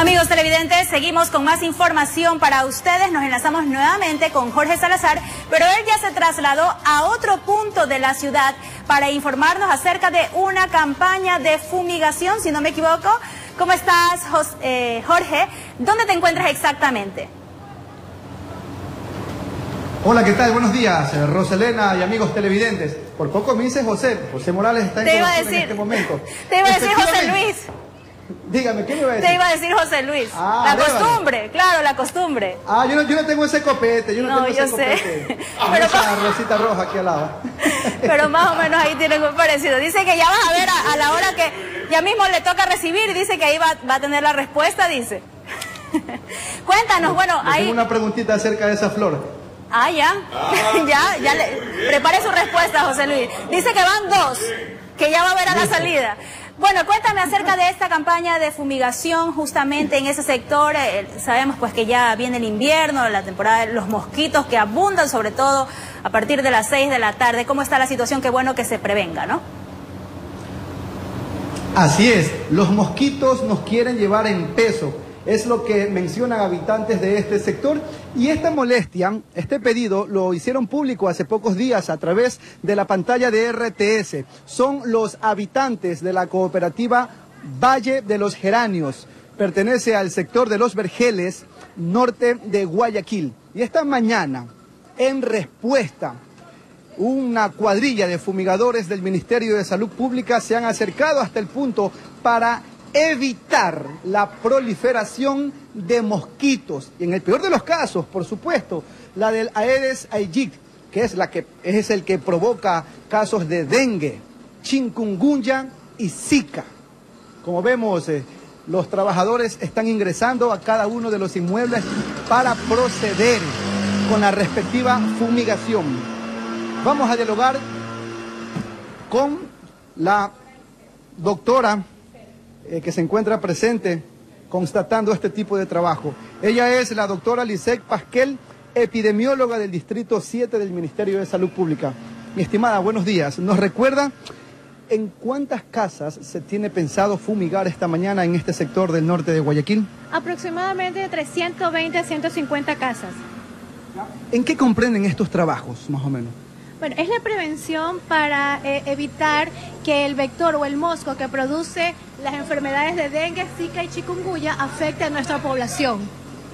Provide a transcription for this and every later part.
Amigos televidentes, seguimos con más información para ustedes. Nos enlazamos nuevamente con Jorge Salazar, pero él ya se trasladó a otro punto de la ciudad para informarnos acerca de una campaña de fumigación, si no me equivoco. ¿Cómo estás, eh, Jorge? ¿Dónde te encuentras exactamente? Hola, ¿qué tal? Buenos días, eh, Roselena y amigos televidentes. Por poco me dice José. José Morales está en, en este momento. Te iba a decir José Luis. Dígame, ¿qué me iba a decir? Te iba a decir José Luis. Ah, la costumbre, claro, la costumbre. Ah, yo no, yo no tengo ese copete, yo no, tengo ese sé. Pero esa rosita roja aquí al lado. Pero más o menos ahí tienen un parecido. Dice que ya vas a ver a, la hora que ya mismo le toca recibir, dice que ahí va, va a tener la respuesta, dice. Cuéntanos, bueno, ahí... Tengo una preguntita acerca de esa flor. Ah, ya. ya, ya le... prepare su respuesta, José Luis. Dice que van dos, que ya va a ver a la salida. Bueno, cuéntame acerca de esta campaña de fumigación justamente en ese sector. Eh, sabemos pues que ya viene el invierno, la temporada de los mosquitos que abundan sobre todo a partir de las 6 de la tarde. ¿Cómo está la situación? Qué bueno que se prevenga, ¿no? Así es, los mosquitos nos quieren llevar en peso es lo que mencionan habitantes de este sector. Y esta molestia, este pedido, lo hicieron público hace pocos días a través de la pantalla de RTS. Son los habitantes de la cooperativa Valle de los Geranios. Pertenece al sector de los Vergeles, norte de Guayaquil. Y esta mañana, en respuesta una cuadrilla de fumigadores del Ministerio de Salud Pública se han acercado hasta el punto para evitar la proliferación de mosquitos. Y en el peor de los casos, por supuesto, la del Aedes aegypti, que es, la que es el que provoca casos de dengue, chikungunya y zika. Como vemos, eh, los trabajadores están ingresando a cada uno de los inmuebles para proceder con la respectiva fumigación. Vamos a dialogar con la doctora eh, que se encuentra presente constatando este tipo de trabajo. Ella es la doctora Lisette Pasquel, epidemióloga del Distrito 7 del Ministerio de Salud Pública. Mi estimada, buenos días. ¿Nos recuerda en cuántas casas se tiene pensado fumigar esta mañana en este sector del norte de Guayaquil? Aproximadamente 320 a 150 casas. ¿En qué comprenden estos trabajos, más o menos? Bueno, es la prevención para eh, evitar que el vector o el mosco que produce las enfermedades de dengue, zika y chikungunya afecte a nuestra población.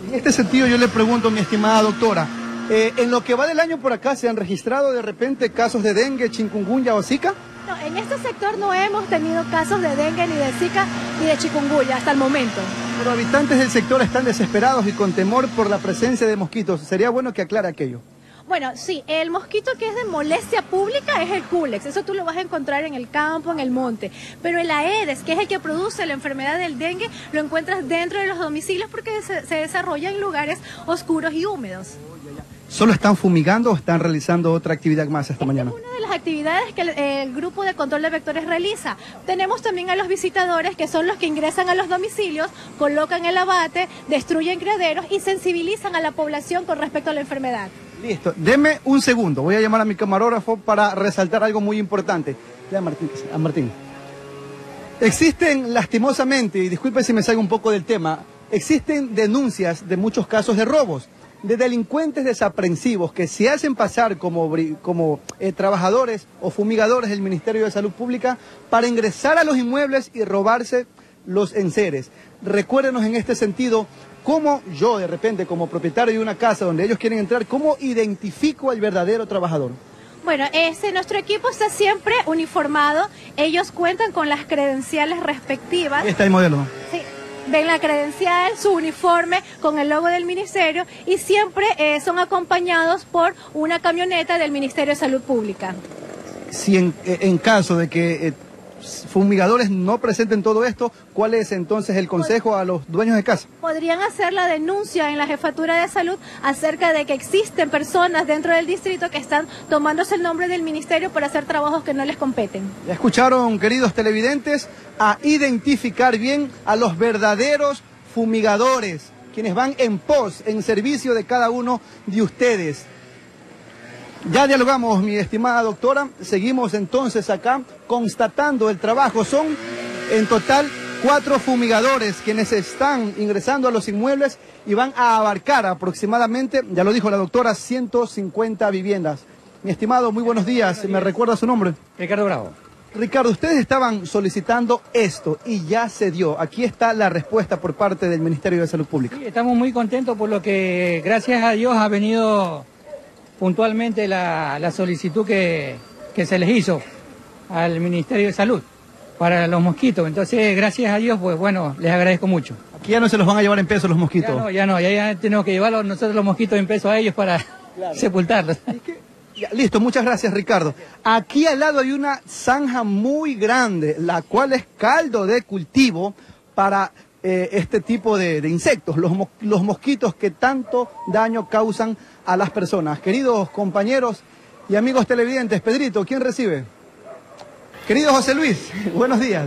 En este sentido yo le pregunto, mi estimada doctora, eh, ¿en lo que va del año por acá se han registrado de repente casos de dengue, chikungunya o zika? No, en este sector no hemos tenido casos de dengue, ni de zika, ni de chikungunya hasta el momento. Pero habitantes del sector están desesperados y con temor por la presencia de mosquitos. Sería bueno que aclare aquello. Bueno, sí, el mosquito que es de molestia pública es el Culex, eso tú lo vas a encontrar en el campo, en el monte, pero el Aedes, que es el que produce la enfermedad del dengue, lo encuentras dentro de los domicilios porque se, desarrolla en lugares oscuros y húmedos. ¿Solo están fumigando o están realizando otra actividad más esta mañana? Una de las actividades que el, grupo de control de vectores realiza. Tenemos también a los visitadores que son los que ingresan a los domicilios, colocan el abate, destruyen criaderos y sensibilizan a la población con respecto a la enfermedad. Listo, deme un segundo. Voy a llamar a mi camarógrafo para resaltar algo muy importante. Ya, Martín, a Martín. Existen, lastimosamente, y disculpe si me salgo un poco del tema, existen denuncias de muchos casos de robos, de delincuentes desaprensivos que se hacen pasar como, como eh, trabajadores o fumigadores del Ministerio de Salud Pública para ingresar a los inmuebles y robarse los enseres. Recuérdenos en este sentido ¿Cómo yo, de repente, como propietario de una casa donde ellos quieren entrar, cómo identifico al verdadero trabajador? Bueno, ese, nuestro equipo está siempre uniformado. Ellos cuentan con las credenciales respectivas. Ahí está el modelo. Sí. Ven la credencial, su uniforme con el logo del ministerio y siempre eh, son acompañados por una camioneta del Ministerio de Salud Pública. Si en, en caso de que eh, fumigadores no presenten todo esto, ¿cuál es entonces el consejo a los dueños de casa? Podrían hacer la denuncia en la jefatura de salud acerca de que existen personas dentro del distrito que están tomándose el nombre del ministerio para hacer trabajos que no les competen. Ya escucharon, queridos televidentes, a identificar bien a los verdaderos fumigadores, quienes van en pos, en servicio de cada uno de ustedes. Ya dialogamos, mi estimada doctora. Seguimos entonces acá constatando el trabajo. Son en total cuatro fumigadores quienes están ingresando a los inmuebles y van a abarcar aproximadamente, ya lo dijo la doctora, 150 viviendas. Mi estimado, muy buenos días. ¿Me recuerda su nombre? Ricardo Bravo. Ricardo, ustedes estaban solicitando esto y ya se dio. Aquí está la respuesta por parte del Ministerio de Salud Pública. Sí, estamos muy contentos por lo que, gracias a Dios, ha venido puntualmente la, la solicitud que, que se les hizo al Ministerio de Salud para los mosquitos. Entonces, gracias a Dios, pues bueno, les agradezco mucho. Aquí ya no se los van a llevar en peso los mosquitos. Ya no, ya no, ya, ya tenemos que llevarlos nosotros los mosquitos en peso a ellos para sepultarlos. Ya, listo, muchas gracias Ricardo. Aquí al lado hay una zanja muy grande, la cual es caldo de cultivo para eh, este tipo de, de insectos, los, mo- los mosquitos que tanto daño causan a las personas. Queridos compañeros y amigos televidentes, Pedrito, ¿quién recibe? Querido José Luis, buenos días.